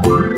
Bye.